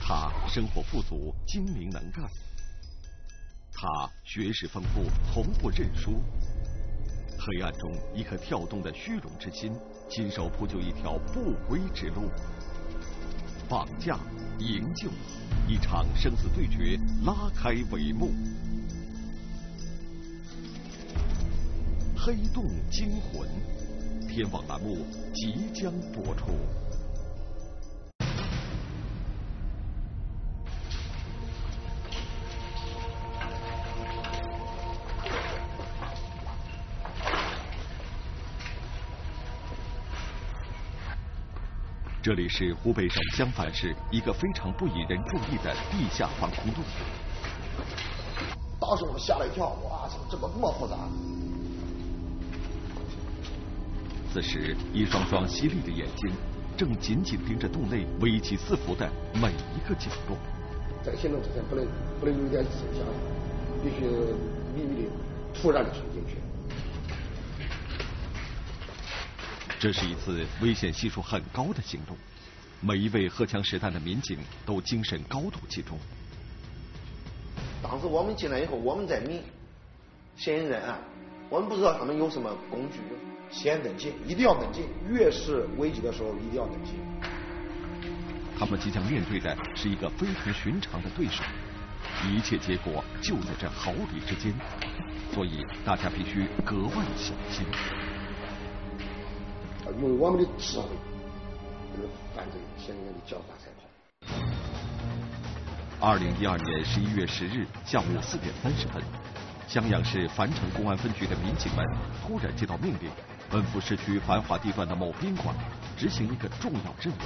他生活富足，精明能干。他学识丰富，从不认输。黑暗中一颗跳动的虚荣之心，亲手铺就一条不归之路。绑架、营救，一场生死对决拉开帷幕。黑洞惊魂，天网栏目即将播出。这里是湖北省襄樊市一个非常不引人注意的地下防空洞。当时我们吓了一跳，哇，怎么这么复杂？此时，一双双犀利的眼睛正紧紧盯着洞内危机四伏的每一个角落。在行动之前，不能不能有点迹象，必须秘密的、突然的冲进去。这是一次危险系数很高的行动，每一位荷枪实弹的民警都精神高度集中。当时我们进来以后，我们在明嫌疑人啊，我们不知道他们有什么工具，先冷静，一定要冷静，越是危急的时候一定要冷静。他们即将面对的是一个非同寻常的对手，一切结果就在这毫厘之间，所以大家必须格外小心。用我们的智慧，就是犯罪嫌疑人的脚法才跑。二零一二年十一月十日下午四点三十分，襄阳市樊城公安分局的民警们突然接到命令，奔赴市区繁华地段的某宾馆，执行一个重要任务。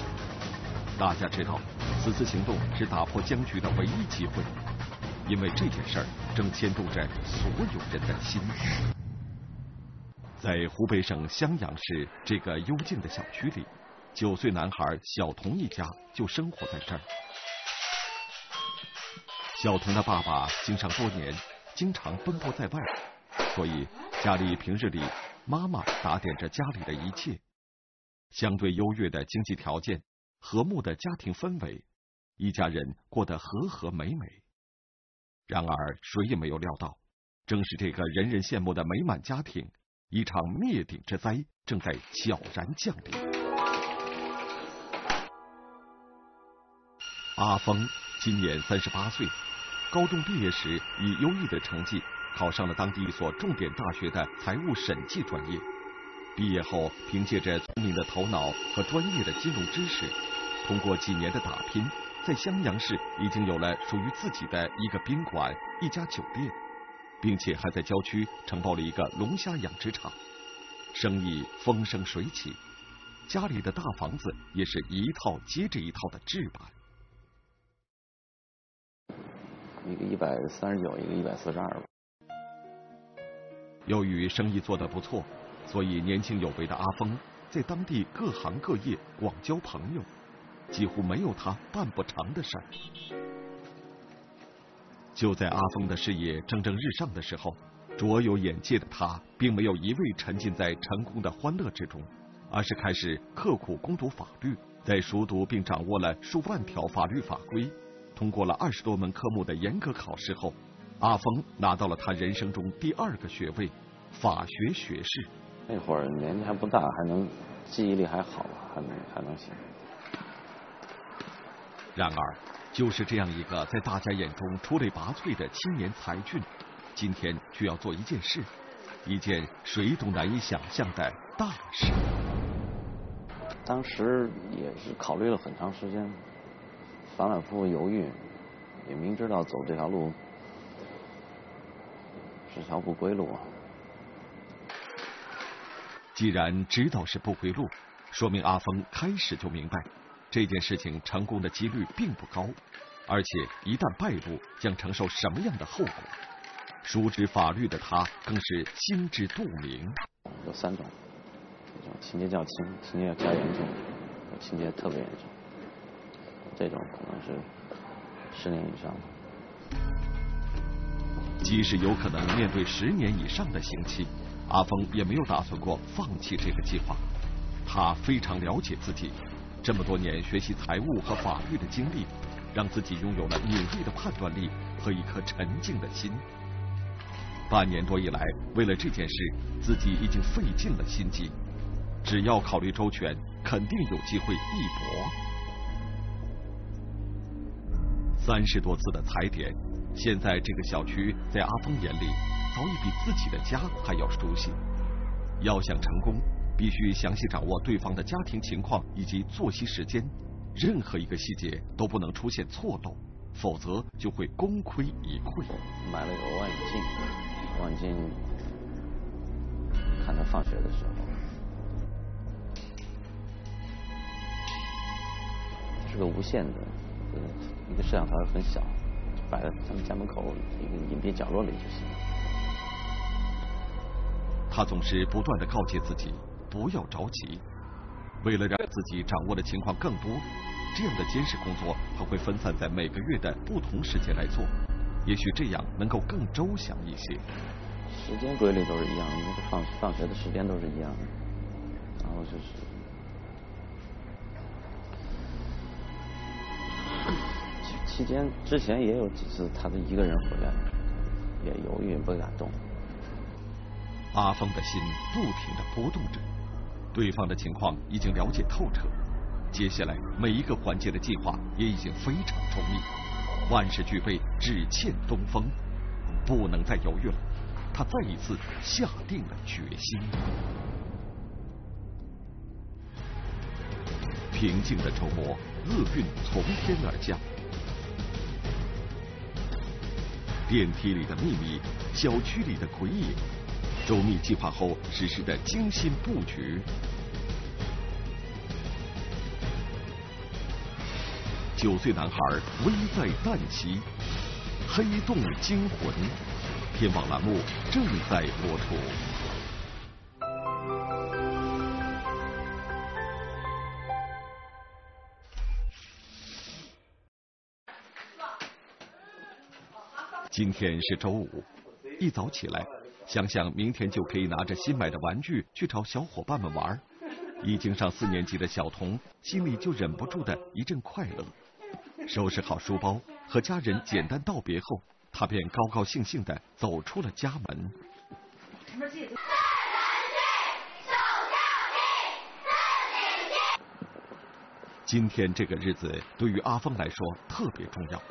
大家知道，此次行动是打破僵局的唯一机会，因为这件事儿正牵动着所有人的心。在湖北省襄阳市这个幽静的小区里，九岁男孩小童一家就生活在这儿。小童的爸爸经商多年，经常奔波在外，所以家里平日里妈妈打点着家里的一切。相对优越的经济条件，和睦的家庭氛围，一家人过得和和美美。然而，谁也没有料到，正是这个人人羡慕的美满家庭。一场灭顶之灾正在悄然降临。阿峰今年三十八岁，高中毕业时以优异的成绩考上了当地一所重点大学的财务审计专业。毕业后，凭借着聪明的头脑和专业的金融知识，通过几年的打拼，在襄阳市已经有了属于自己的一个宾馆、一家酒店。并且还在郊区承包了一个龙虾养殖场，生意风生水起，家里的大房子也是一套接着一套的置办。一个一百三十九，一个一百四十二吧。由于生意做得不错，所以年轻有为的阿峰在当地各行各业广交朋友，几乎没有他办不成的事儿。就在阿峰的事业蒸蒸日上的时候，卓有眼界的他并没有一味沉浸在成功的欢乐之中，而是开始刻苦攻读法律。在熟读并掌握了数万条法律法规，通过了二十多门科目的严格考试后，阿峰拿到了他人生中第二个学位——法学学士。那会儿年纪还不大，还能记忆力还好，还能还能行。然而。就是这样一个在大家眼中出类拔萃的青年才俊，今天却要做一件事，一件谁都难以想象的大事。当时也是考虑了很长时间，反反复复犹豫，也明知道走这条路是条不归路啊。既然知道是不归路，说明阿峰开始就明白。这件事情成功的几率并不高，而且一旦败露，将承受什么样的后果？熟知法律的他更是心知肚明。有三种，一种情节较轻，情节较严重，情节特别严重，这种可能是十年以上的。即使有可能面对十年以上的刑期，阿峰也没有打算过放弃这个计划。他非常了解自己，这么多年学习财务和法律的经历，让自己拥有了敏锐的判断力和一颗沉静的心。半年多以来，为了这件事，自己已经费尽了心机。只要考虑周全，肯定有机会一搏。三十多次的踩点，现在这个小区在阿峰眼里早已比自己的家还要熟悉。要想成功，必须详细掌握对方的家庭情况以及作息时间，任何一个细节都不能出现错漏，否则就会功亏一篑。买了个望远镜，望远镜看他放学的时候。是个无线的，一个摄像头很小，摆在他们家门口一个隐蔽角落里就行。他总是不断的告诫自己不要着急，为了让自己掌握的情况更多，这样的监视工作他会分散在每个月的不同时间来做，也许这样能够更周详一些。时间规律都是一样，那个放放学的时间都是一样的，然后就是。期间之前也有几次，他都一个人回来，也犹豫不敢动。阿峰的心不停的波动着，对方的情况已经了解透彻，接下来每一个环节的计划也已经非常周密，万事俱备，只欠东风，不能再犹豫了。他再一次下定了决心。平静的周末，厄运从天而降。电梯里的秘密，小区里的鬼影，周密计划后实施的精心布局。九岁男孩危在旦夕，黑洞惊魂，天网栏目正在播出。今天是周五，一早起来，想想明天就可以拿着新买的玩具去找小伙伴们玩。已经上四年级的小童心里就忍不住的一阵快乐。收拾好书包，和家人简单道别后，他便高高兴兴的走出了家门。今天这个日子对于阿峰来说特别重要。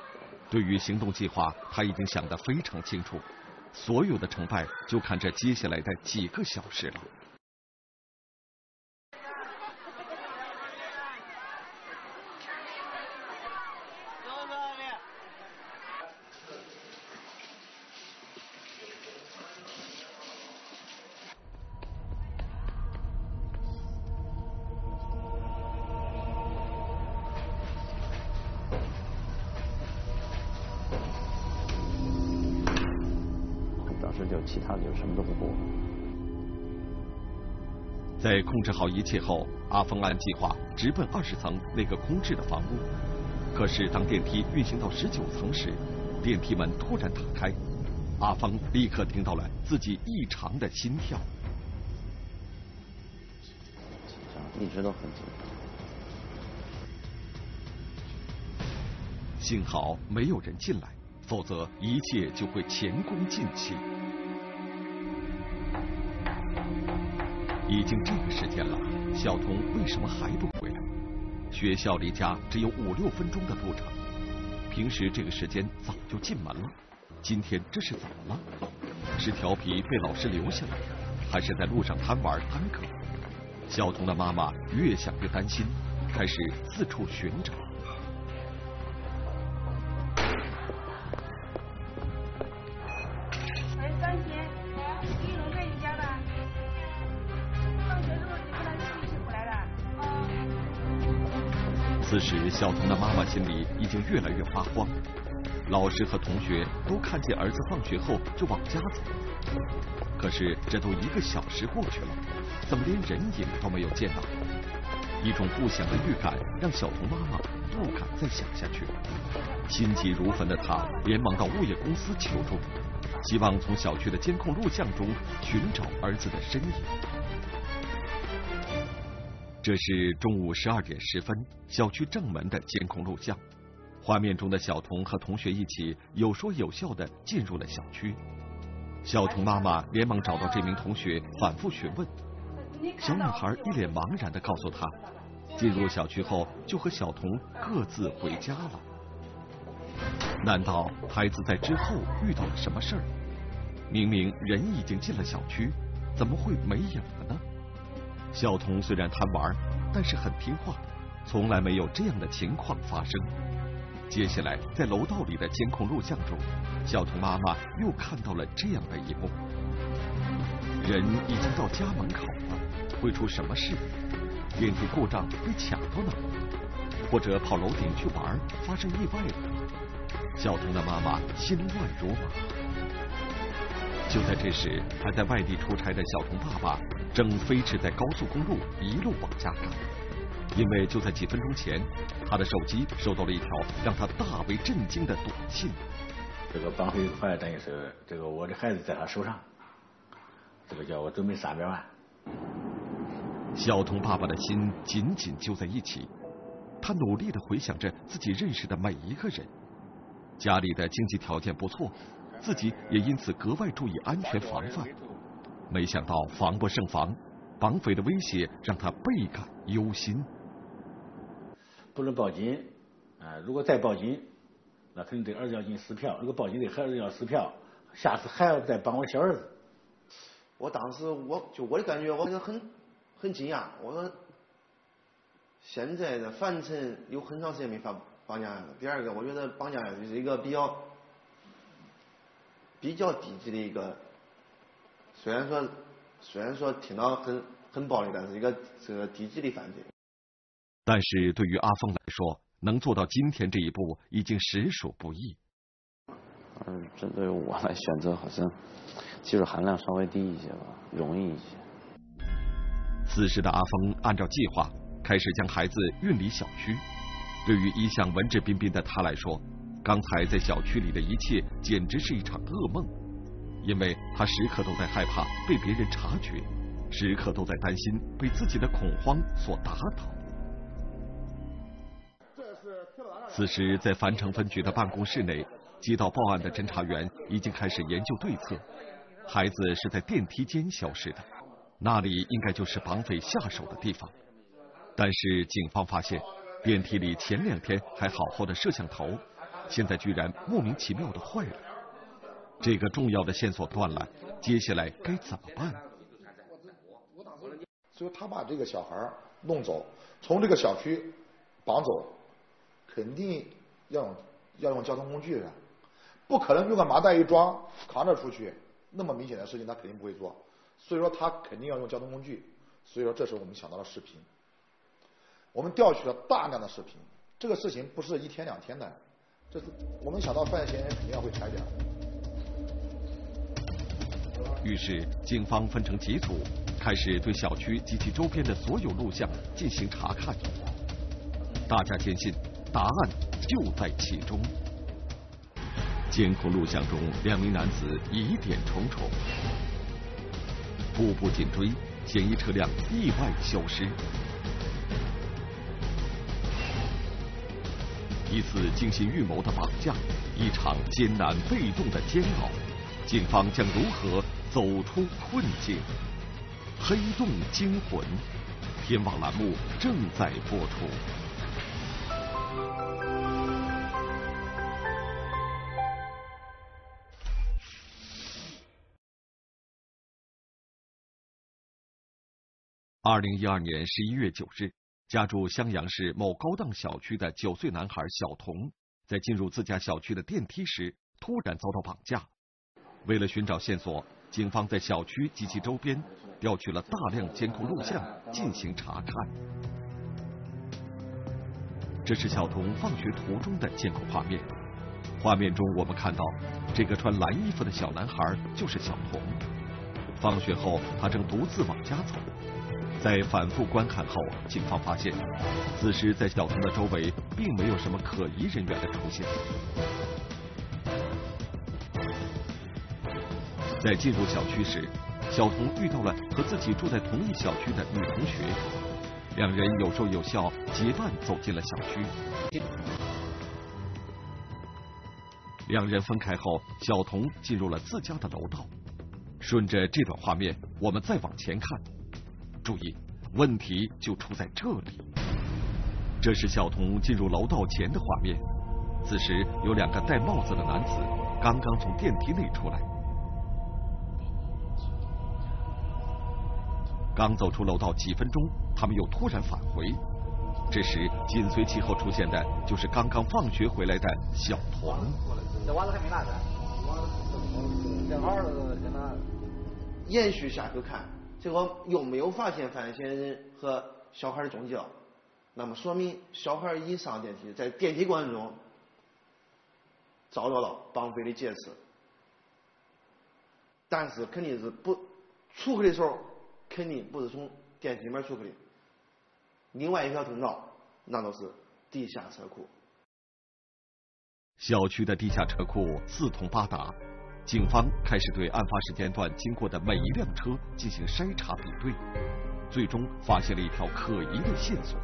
对于行动计划，他已经想得非常清楚，所有的成败就看这接下来的几个小时了。制好一切后，阿峰按计划直奔二十层那个空置的房屋。可是当电梯运行到十九层时，电梯门突然打开，阿峰立刻听到了自己异常的心跳。一直都很紧张。幸好没有人进来，否则一切就会前功尽弃。已经这个时间了，小童为什么还不回来？学校离家只有五六分钟的路程，平时这个时间早就进门了。今天这是怎么了？是调皮被老师留下来，还是在路上贪玩耽搁？小童的妈妈越想越担心，开始四处寻找。时，小童的妈妈心里已经越来越发慌。老师和同学都看见儿子放学后就往家走，可是这都一个小时过去了，怎么连人影都没有见到？一种不祥的预感让小童妈妈不敢再想下去，心急如焚的她连忙到物业公司求助，希望从小区的监控录像中寻找儿子的身影。这是中午十二点十分，小区正门的监控录像，画面中的小童和同学一起有说有笑的进入了小区。小童妈妈连忙找到这名同学，反复询问。小女孩一脸茫然的告诉他，进入小区后就和小童各自回家了。难道孩子在之后遇到了什么事儿？明明人已经进了小区，怎么会没影了呢？小童虽然贪玩，但是很听话，从来没有这样的情况发生。接下来，在楼道里的监控录像中，小童妈妈又看到了这样的一幕：人已经到家门口了。会出什么事？电梯故障被卡到哪？或者跑楼顶去玩发生意外了？小童的妈妈心乱如麻。就在这时，还在外地出差的小童爸爸正飞驰在高速公路一路往家赶，因为就在几分钟前，他的手机收到了一条让他大为震惊的短信。这个绑匪坏等于是这个我的孩子在他手上，这个叫我准备三百万。小童爸爸的心紧紧揪在一起，他努力的回想着自己认识的每一个人，家里的经济条件不错，自己也因此格外注意安全防范。没想到防不胜防，绑匪的威胁让他倍感忧心。不能报警，啊，如果再报警，那肯定对儿子要进行撕票。如果报警对孩子要撕票，下次还要再绑我小儿子。我当时我就我的感觉，我很。很惊讶，我说现在的樊城有很长时间没发绑架案了。第二个，我觉得绑架案就是一个比较比较低级的一个，虽然说虽然说听到很很暴力，但是一个这个低级的犯罪。但是对于阿峰来说，能做到今天这一步已经实属不易。而针对我来选择，好像技术含量稍微低一些吧，容易一些。此时的阿峰按照计划开始将孩子运离小区。对于一向文质彬彬的他来说，刚才在小区里的一切简直是一场噩梦，因为他时刻都在害怕被别人察觉，时刻都在担心被自己的恐慌所打倒。此时，在樊城分局的办公室内，接到报案的侦查员已经开始研究对策。孩子是在电梯间消失的。那里应该就是绑匪下手的地方，但是警方发现电梯里前两天还好好的摄像头，现在居然莫名其妙的坏了。这个重要的线索断了，接下来该怎么办？所以他把这个小孩弄走，从这个小区绑走，肯定要用要用交通工具的，不可能用个麻袋一装扛着出去，那么明显的事情他肯定不会做。所以说他肯定要用交通工具，所以说这时候我们想到了视频，我们调取了大量的视频，这个事情不是一天两天的，这是我们想到犯罪嫌疑人肯定要会踩点。于是警方分成几组，开始对小区及其周边的所有录像进行查看。大家坚信答案就在其中。监控录像中，两名男子疑点重重。步步紧追，嫌疑车辆意外消失。一次精心预谋的绑架，一场艰难被动的煎熬，警方将如何走出困境？黑洞惊魂，天网栏目正在播出。二零一二年十一月九日，家住襄阳市某高档小区的九岁男孩小童，在进入自家小区的电梯时，突然遭到绑架。为了寻找线索，警方在小区及其周边调取了大量监控录像进行查看。这是小童放学途中的监控画面。画面中，我们看到这个穿蓝衣服的小男孩就是小童。放学后，他正独自往家走。在反复观看后，警方发现，此时在小童的周围并没有什么可疑人员的出现。在进入小区时，小童遇到了和自己住在同一小区的女同学，两人有说有笑，结伴走进了小区。两人分开后，小童进入了自家的楼道。顺着这段画面，我们再往前看，注意，问题就出在这里。这是小童进入楼道前的画面。此时有两个戴帽子的男子刚刚从电梯内出来。刚走出楼道几分钟，他们又突然返回。这时紧随其后出现的就是刚刚放学回来的小童。这娃子还没来正好跟他延续下去看，结果又没有发现犯罪嫌疑人和小孩的踪迹。那么说明小孩一上电梯，在电梯过程中遭到了绑匪的劫持，但是肯定是不出去的时候。肯定不是从电梯门出去的，另外一条通道那都是地下车库。小区的地下车库四通八达，警方开始对案发时间段经过的每一辆车进行筛查比对，最终发现了一条可疑的线索。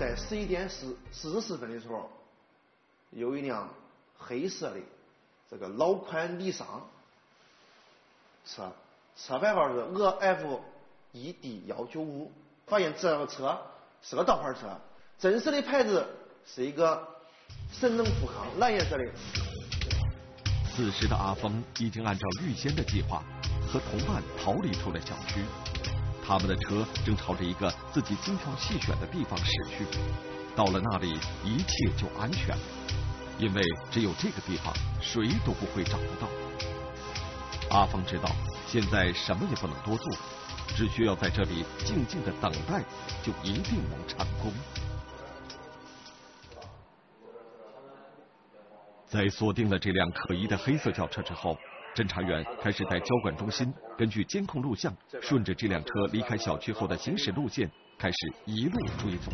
在十一点四四十四分的时候，有一辆黑色的这个老款尼桑车。车牌号是鄂 F 一 D 幺九五，发现这个车是个盗牌车，真实的牌子是一个神能富康蓝颜色的。此时的阿峰已经按照预先的计划和同伴逃离出了小区，他们的车正朝着一个自己精挑细选的地方驶去。到了那里，一切就安全了，因为只有这个地方，谁都不会找不到。阿峰知道。现在什么也不能多做，只需要在这里静静的等待，就一定能成功。在锁定了这辆可疑的黑色轿车之后，侦查员开始在交管中心根据监控录像，顺着这辆车离开小区后的行驶路线，开始一路追踪。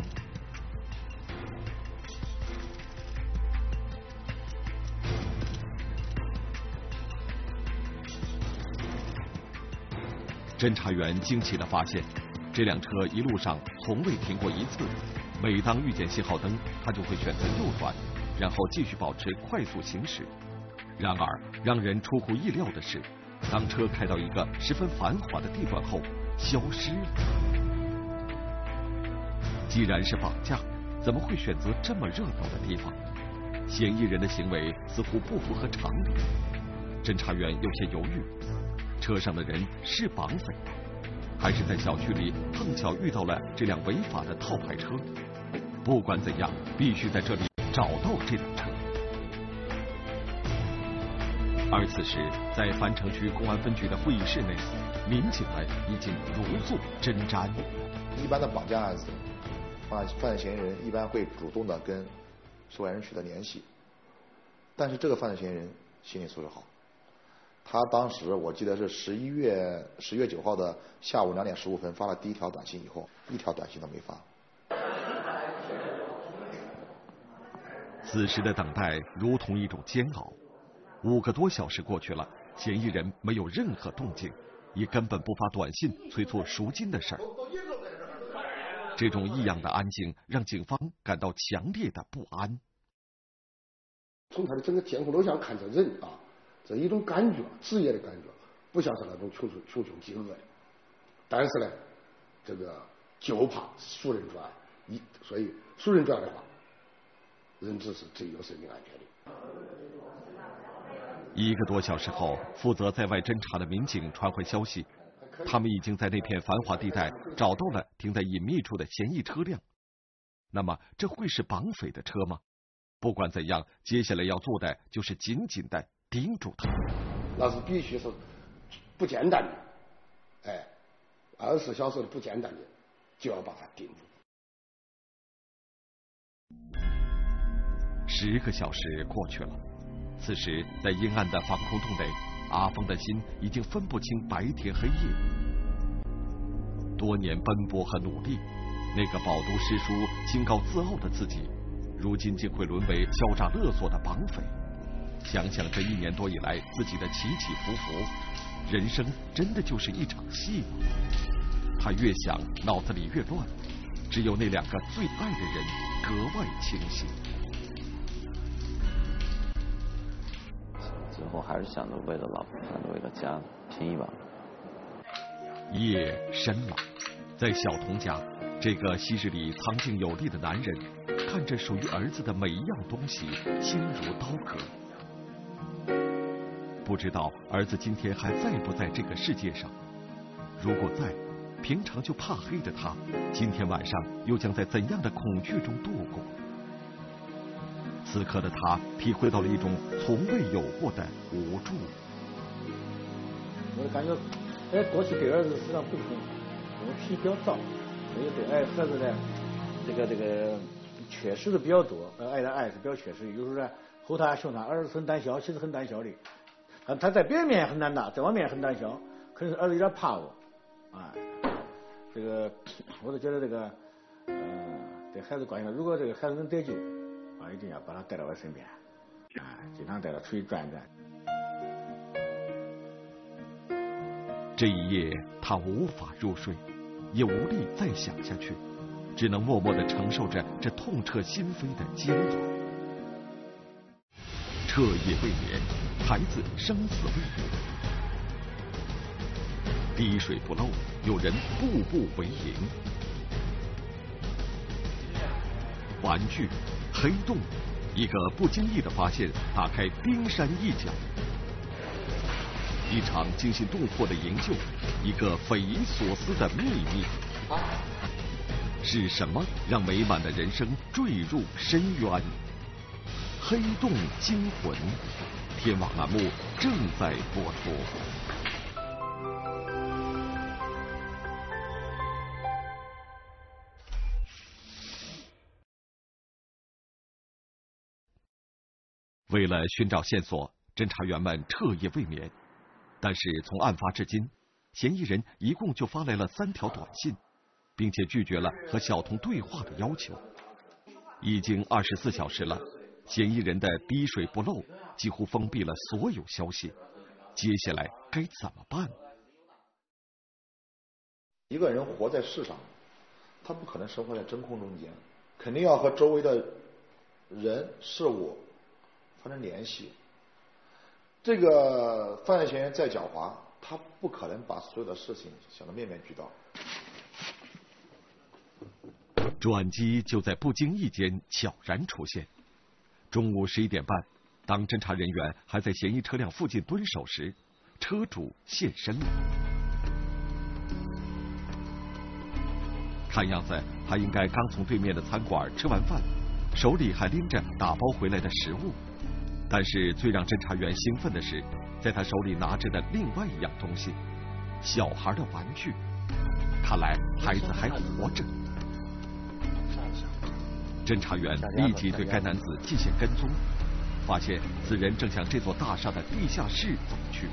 侦查员惊奇地发现，这辆车一路上从未停过一次。每当遇见信号灯，他就会选择右转，然后继续保持快速行驶。然而，让人出乎意料的是，当车开到一个十分繁华的地段后，消失了。既然是绑架，怎么会选择这么热闹的地方？嫌疑人的行为似乎不符合常理。侦查员有些犹豫。车上的人是绑匪，还是在小区里碰巧遇到了这辆违法的套牌车？不管怎样，必须在这里找到这辆车。而此时，在樊城区公安分局的会议室内，民警们已经如坐针毡。一般的绑架案子，犯犯罪嫌疑人一般会主动的跟受害人取得联系，但是这个犯罪嫌疑人心理素质好。他当时我记得是十一月十月九号的下午两点十五分发了第一条短信以后，一条短信都没发。此时的等待如同一种煎熬，五个多小时过去了，嫌疑人没有任何动静，也根本不发短信催促赎金的事儿。这种异样的安静让警方感到强烈的不安。从他的整个监控录像看，这人啊。这一种感觉，职业的感觉，不像是那种穷穷穷凶极恶的。但是呢，这个就怕熟人作案，一所以熟人作案的话，人质是最有生命安全的。一个多小时后，负责在外侦查的民警传回消息，他们已经在那片繁华地带找到了停在隐秘处的嫌疑车辆。那么，这会是绑匪的车吗？不管怎样，接下来要做的就是紧紧的。盯住他，那是必须是不简单的，哎，二十四小时的不简单的，就要把他盯住。十个小时过去了，此时在阴暗的防空洞内，阿峰的心已经分不清白天黑夜。多年奔波和努力，那个饱读诗书、清高自傲的自己，如今竟会沦为敲诈勒索的绑匪。想想这一年多以来自己的起起伏伏，人生真的就是一场戏吗？他越想，脑子里越乱，只有那两个最爱的人格外清晰。后还是想着为了老婆，想着为了家拼一把。夜深了，在小童家，这个昔日里苍劲有力的男人，看着属于儿子的每一样东西，心如刀割。不知道儿子今天还在不在这个世界上？如果在，平常就怕黑的他，今天晚上又将在怎样的恐惧中度过？此刻的他体会到了一种从未有过的无助。我感觉，哎，过去对儿子实际上不是很好，我脾气比较躁，所以对爱孩子呢，这个这个缺失的比较多，爱的爱是比较缺失，有时候呢吼他凶他，儿子很胆小，其实很胆小的，啊他在别人面前很胆大，在我面很胆小，可能是儿子有点怕我，啊，这个我都觉得这个，嗯，对孩子关心，如果这个孩子能得救。我，一定要把他带到我身边，啊，经常带他出去转转。这一夜，他无法入睡，也无力再想下去，只能默默的承受着这痛彻心扉的煎熬。彻夜未眠，孩子生死未卜，滴水不漏，有人步步为营，玩具。黑洞，一个不经意的发现，打开冰山一角；一场惊心动魄的营救，一个匪夷所思的秘密。是什么让美满的人生坠入深渊？黑洞惊魂，天网栏目正在播出。为了寻找线索，侦查员们彻夜未眠。但是从案发至今，嫌疑人一共就发来了三条短信，并且拒绝了和小童对话的要求。已经二十四小时了，嫌疑人的滴水不漏几乎封闭了所有消息。接下来该怎么办？一个人活在世上，他不可能生活在真空中间，肯定要和周围的人事物。发生联系，这个犯罪嫌疑人再狡猾，他不可能把所有的事情想得面面俱到。转机就在不经意间悄然出现。中午十一点半，当侦查人员还在嫌疑车辆附近蹲守时，车主现身了。看样子，他应该刚从对面的餐馆吃完饭，手里还拎着打包回来的食物。但是最让侦查员兴奋的是，在他手里拿着的另外一样东西——小孩的玩具。看来孩子还活着。侦查员立即对该男子进行跟踪，发现此人正向这座大厦的地下室走去。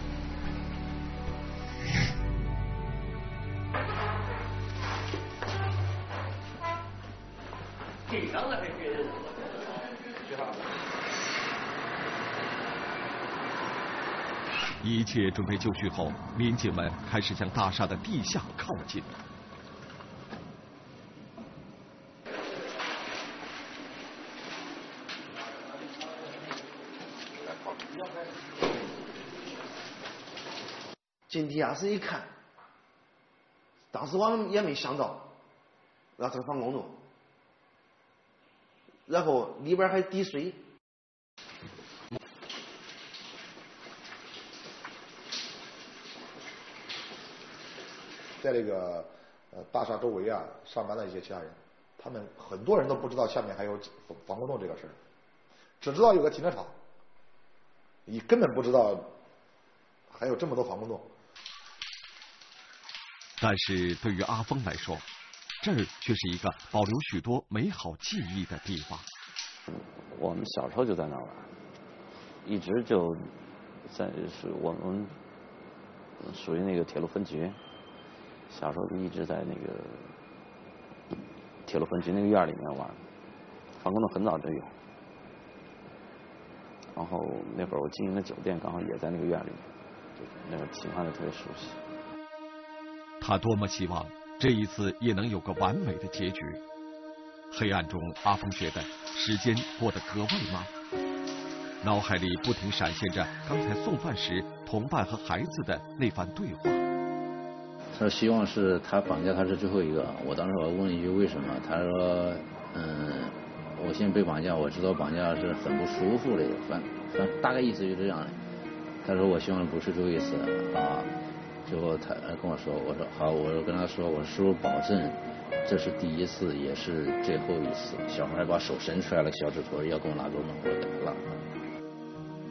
紧张了。一切准备就绪后，民警们开始向大厦的地下靠近。进地下室一看，当时我们也没想到要这个防空洞，然后里边还滴水。在这个呃大厦周围啊，上班的一些其他人，他们很多人都不知道下面还有防防空洞这个事儿，只知道有个停车场，你根本不知道还有这么多防空洞。但是对于阿峰来说，这儿却是一个保留许多美好记忆的地方。我们小时候就在那儿玩，一直就在是我们属于那个铁路分局。小时候就一直在那个铁路分局那个院里面玩，防空洞很早就有。然后那会儿我经营的酒店刚好也在那个院里面，那个情况就特别熟悉。他多么希望这一次也能有个完美的结局。黑暗中，阿峰觉得时间过得格外慢，脑海里不停闪现着刚才送饭时同伴和孩子的那番对话。他希望是他绑架他是最后一个。我当时我问一句为什么？他说嗯，我现在被绑架，我知道绑架是很不舒服的，反反大概意思就这样。他说我希望不是最后一次啊。最后他跟我说，我说好，我就跟他说，我是不是保证这是第一次，也是最后一次？小孩把手伸出来了，小指头要给我拿走吗？我给他拉。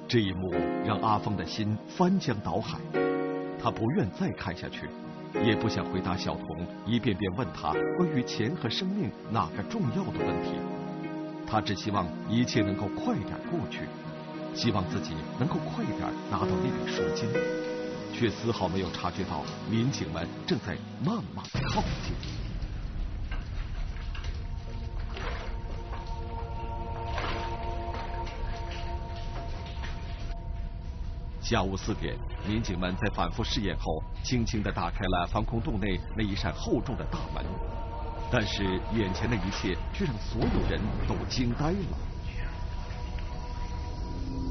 这一幕让阿峰的心翻江倒海，他不愿再看下去，也不想回答小童一遍遍问他关于钱和生命哪个重要的问题。他只希望一切能够快点过去，希望自己能够快点拿到那笔赎金。却丝毫没有察觉到民警们正在慢慢靠近。下午四点，民警们在反复试验后，轻轻地打开了防空洞内那一扇厚重的大门。但是眼前的一切却让所有人都惊呆了。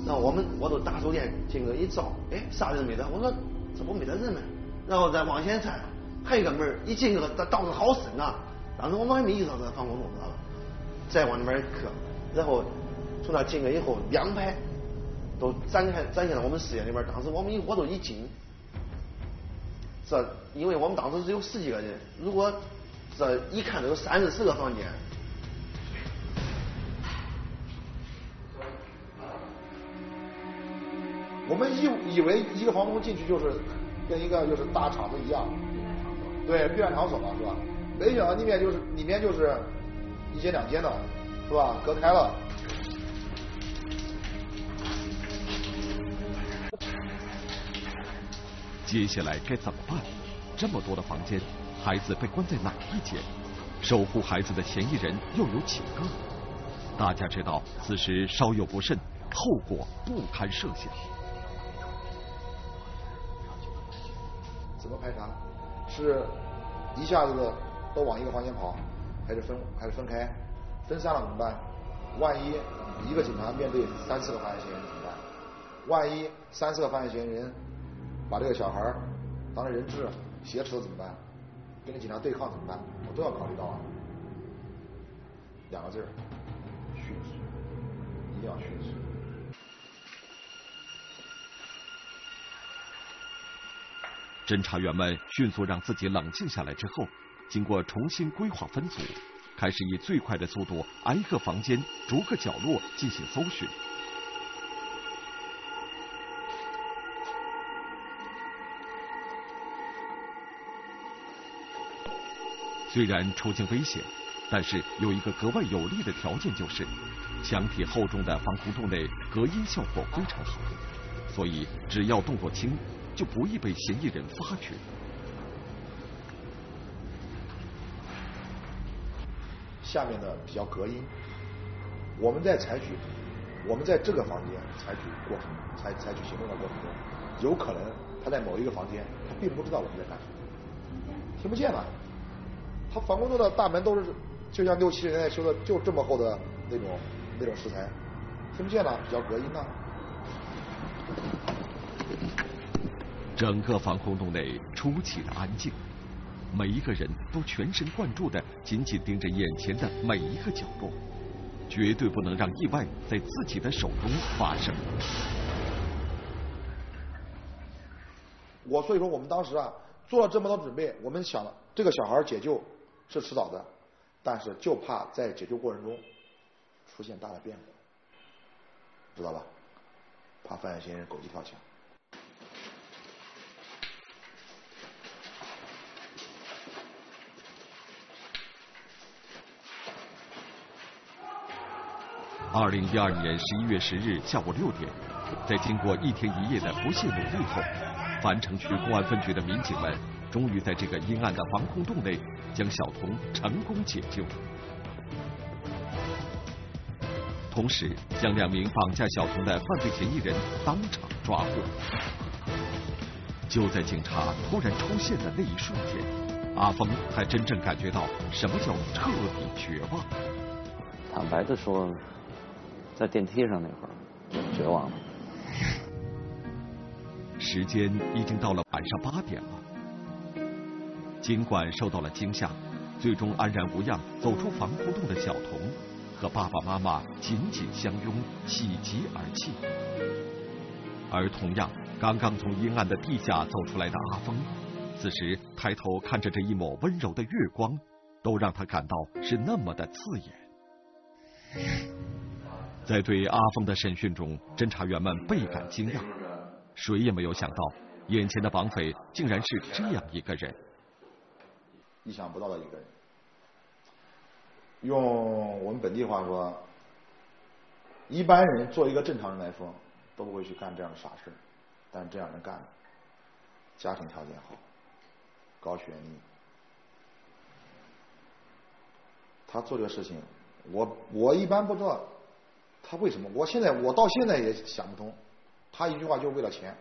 那我们我都打手电，进去一照，哎，啥人没得？我说。怎么没得人呢？然后再往前看，还有一个门一进去，这道子好深啊！当时我们还没意识到这防空洞，知道吧？再往里面去，然后从那进去以后，两排都展开展现了我们视野里面。当时我们一我都一惊，这因为我们当时只有十几个人，如果这一看都有三四十个房间。我们以以为一个房东进去就是跟一个就是大厂子一样，对，避难场所嘛，是吧？没想到里面就是里面就是一间两间的，是吧？隔开了。接下来该怎么办？这么多的房间，孩子被关在哪一间？守护孩子的嫌疑人又有几个？大家知道，此时稍有不慎，后果不堪设想。怎么排查？是一下子都往一个房间跑，还是分还是分开？分散了怎么办？万一一个警察面对三四个犯罪嫌疑人怎么办？万一三四个犯罪嫌疑人把这个小孩当成人质挟持了怎么办？跟着警察对抗怎么办？我都要考虑到啊。两个字儿：迅速，一定要迅速。侦查员们迅速让自己冷静下来之后，经过重新规划分组，开始以最快的速度挨个房间、逐个角落进行搜寻。虽然处境危险，但是有一个格外有利的条件，就是墙体厚重的防空洞内隔音效果非常好，所以只要动作轻。就不易被嫌疑人发觉。下面的比较隔音，我们在采取，我们在这个房间采取过程，采采取行动的过程中，有可能他在某一个房间，他并不知道我们在干什么，听不见了。他防空洞的大门都是就像六七十年代修的，就这么厚的那种那种石材，听不见了，比较隔音呢。整个防空洞内出奇的安静，每一个人都全神贯注的紧紧盯着眼前的每一个角落，绝对不能让意外在自己的手中发生。我所以说，我们当时啊做了这么多准备，我们想了这个小孩解救是迟早的，但是就怕在解救过程中出现大的变故，知道吧？怕犯罪嫌疑人狗急跳墙。二零一二年十一月十日下午六点，在经过一天一夜的不懈努力后，樊城区公安分局的民警们终于在这个阴暗的防空洞内将小童成功解救，同时将两名绑架小童的犯罪嫌疑人当场抓获。就在警察突然出现的那一瞬间，阿峰才真正感觉到什么叫彻底绝望。坦白的说，在电梯上那会儿，绝望了。时间已经到了晚上八点了。尽管受到了惊吓，最终安然无恙走出防空洞的小童，和爸爸妈妈紧紧相拥，喜极而泣。而同样刚刚从阴暗的地下走出来的阿峰，此时抬头看着这一抹温柔的月光，都让他感到是那么的刺眼。在对阿峰的审讯中，侦查员们倍感惊讶。谁也没有想到，眼前的绑匪竟然是这样一个人，意想不到的一个人。用我们本地话说，一般人做一个正常人来说，都不会去干这样的傻事但这样人干了，家庭条件好，高学历，他做这个事情，我我一般不知道他为什么，我现在我到现在也想不通。他一句话就是为了钱，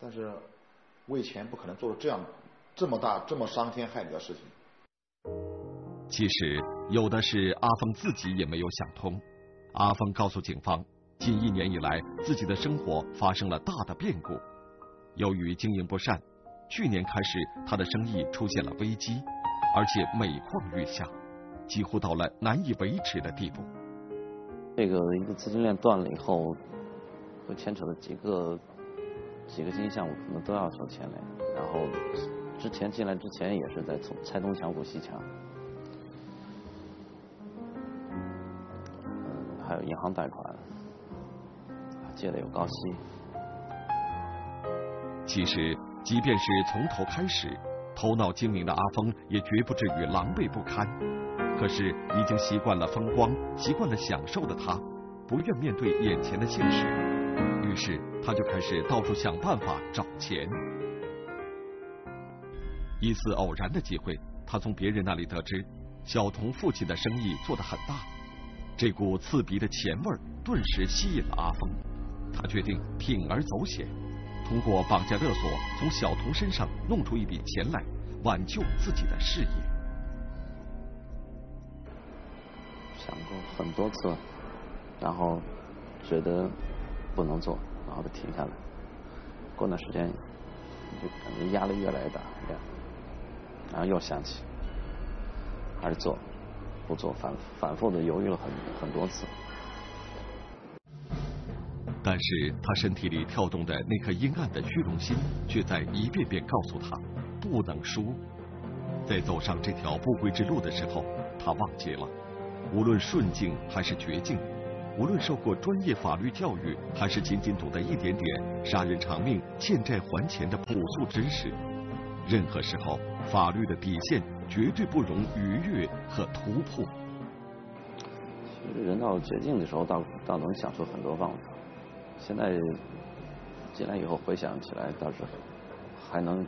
但是为钱不可能做出这样的这么大、这么伤天害理的事情。其实有的是阿峰自己也没有想通。阿峰告诉警方，近一年以来自己的生活发生了大的变故。由于经营不善，去年开始他的生意出现了危机，而且每况愈下，几乎到了难以维持的地步。这个一个资金链断了以后。会牵扯的几个几个经营项目可能都要受牵连，然后之前进来之前也是在从拆东墙补西墙，嗯，还有银行贷款借的有高息。其实，即便是从头开始，头脑精明的阿峰也绝不至于狼狈不堪。可是，已经习惯了风光、习惯了享受的他，不愿面对眼前的现实。于是，他就开始到处想办法找钱。一次偶然的机会，他从别人那里得知，小童父亲的生意做得很大。这股刺鼻的钱味顿时吸引了阿峰，他决定铤而走险，通过绑架勒索，从小童身上弄出一笔钱来，挽救自己的事业。想过很多次，然后觉得。不能做，然后就停下来。过段时间，就感觉压力越来越大，然后又想起，还是做，不做，反反复的犹豫了很很多次。但是他身体里跳动的那颗阴暗的虚荣心，却在一遍遍告诉他不能输。在走上这条不归之路的时候，他忘记了，无论顺境还是绝境。无论受过专业法律教育，还是仅仅懂得一点点杀人偿命、欠债还钱的朴素知识，任何时候法律的底线绝对不容逾越和突破。其实人到绝境的时候，倒倒能想出很多办法。现在进来以后回想起来，倒是还能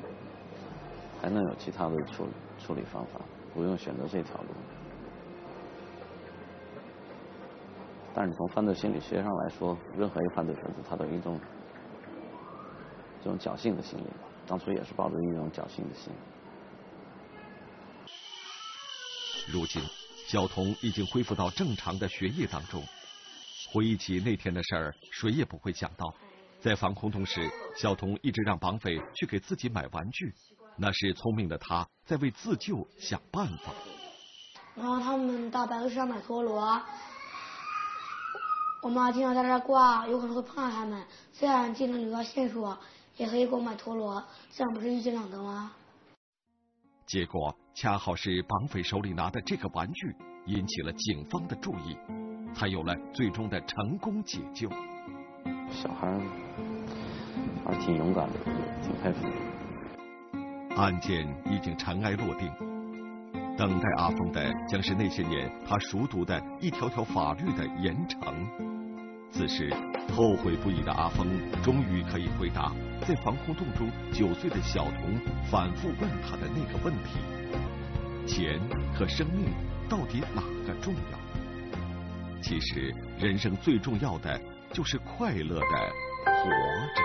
还能有其他的处处理方法，不用选择这条路。但是从犯罪心理学上来说，任何一个犯罪分子，他都有一种这种侥幸的心理。当初也是抱着一种侥幸的心理。如今，小童已经恢复到正常的学业当中。回忆起那天的事儿，谁也不会想到，在防空洞时，小童一直让绑匪去给自己买玩具，那是聪明的他在为自救想办法。然后他们到白鹿市场买陀螺。我妈经常在这挂，有可能会碰到他们。这样既能留到线索，也可以给我买陀螺，这样不是一举两得吗？结果恰好是绑匪手里拿的这个玩具引起了警方的注意，才有了最终的成功解救。小孩还是挺勇敢的，挺佩服。案件已经尘埃落定，等待阿峰的将是那些年他熟读的一条条法律的严惩。此时，后悔不已的阿峰终于可以回答在防空洞中九岁的小童反复问他的那个问题：钱和生命到底哪个重要？其实，人生最重要的就是快乐的活着。